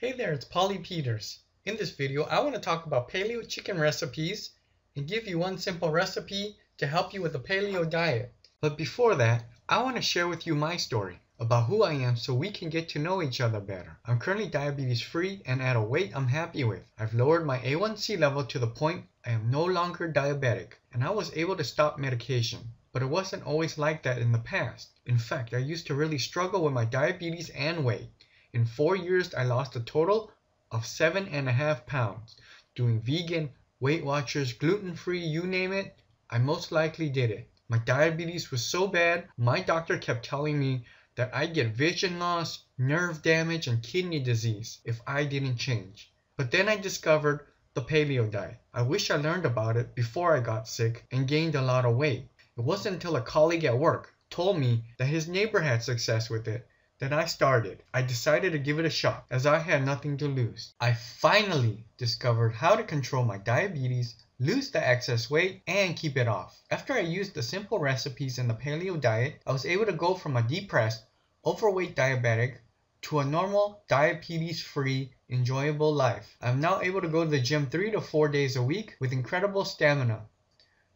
Hey there, it's Paulee Peters. In this video, I want to talk about paleo chicken recipes and give you one simple recipe to help you with the paleo diet. But before that, I want to share with you my story about who I am so we can get to know each other better. I'm currently diabetes free and at a weight I'm happy with. I've lowered my A1C level to the point I am no longer diabetic and I was able to stop medication. But it wasn't always like that in the past. In fact, I used to really struggle with my diabetes and weight. In four years, I lost a total of seven and a half pounds. Doing vegan, Weight Watchers, gluten free, you name it, I most likely did it. My diabetes was so bad, my doctor kept telling me that I'd get vision loss, nerve damage, and kidney disease if I didn't change. But then I discovered the paleo diet. I wish I learned about it before I got sick and gained a lot of weight. It wasn't until a colleague at work told me that his neighbor had success with it that I started. I decided to give it a shot as I had nothing to lose. I finally discovered how to control my diabetes, lose the excess weight, and keep it off. After I used the simple recipes in the paleo diet, I was able to go from a depressed, overweight diabetic to a normal, diabetes free, enjoyable life. I'm now able to go to the gym three to four days a week with incredible stamina.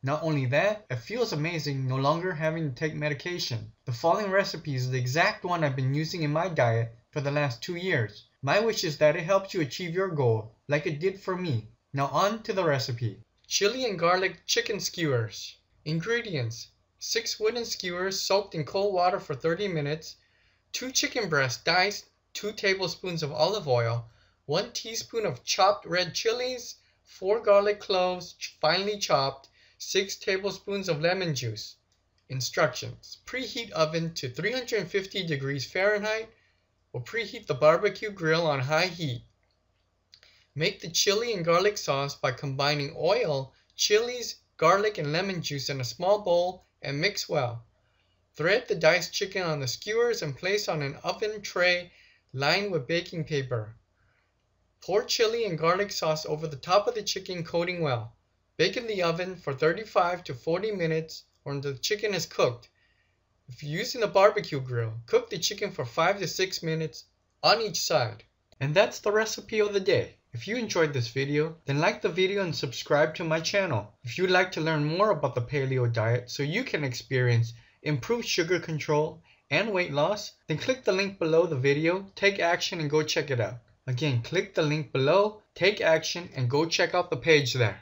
Not only that, it feels amazing no longer having to take medication. The following recipe is the exact one I've been using in my diet for the last two years. My wish is that it helps you achieve your goal, like it did for me. Now on to the recipe. Chili and garlic chicken skewers. Ingredients 6 wooden skewers soaked in cold water for 30 minutes, 2 chicken breasts diced, 2 tablespoons of olive oil, 1 teaspoon of chopped red chilies, 4 garlic cloves finely chopped, 6 tablespoons of lemon juice. Instructions. Preheat oven to 350 degrees Fahrenheit or preheat the barbecue grill on high heat. Make the chili and garlic sauce by combining oil, chilies, garlic, and lemon juice in a small bowl and mix well. Thread the diced chicken on the skewers and place on an oven tray lined with baking paper. Pour chili and garlic sauce over the top of the chicken coating well. Bake in the oven for 35 to 40 minutes or until the chicken is cooked. If you're using a barbecue grill, cook the chicken for 5 to 6 minutes on each side. And that's the recipe of the day. If you enjoyed this video, then like the video and subscribe to my channel. If you'd like to learn more about the paleo diet so you can experience improved sugar control and weight loss, then click the link below the video, take action and go check it out. Again, click the link below, take action and go check out the page there.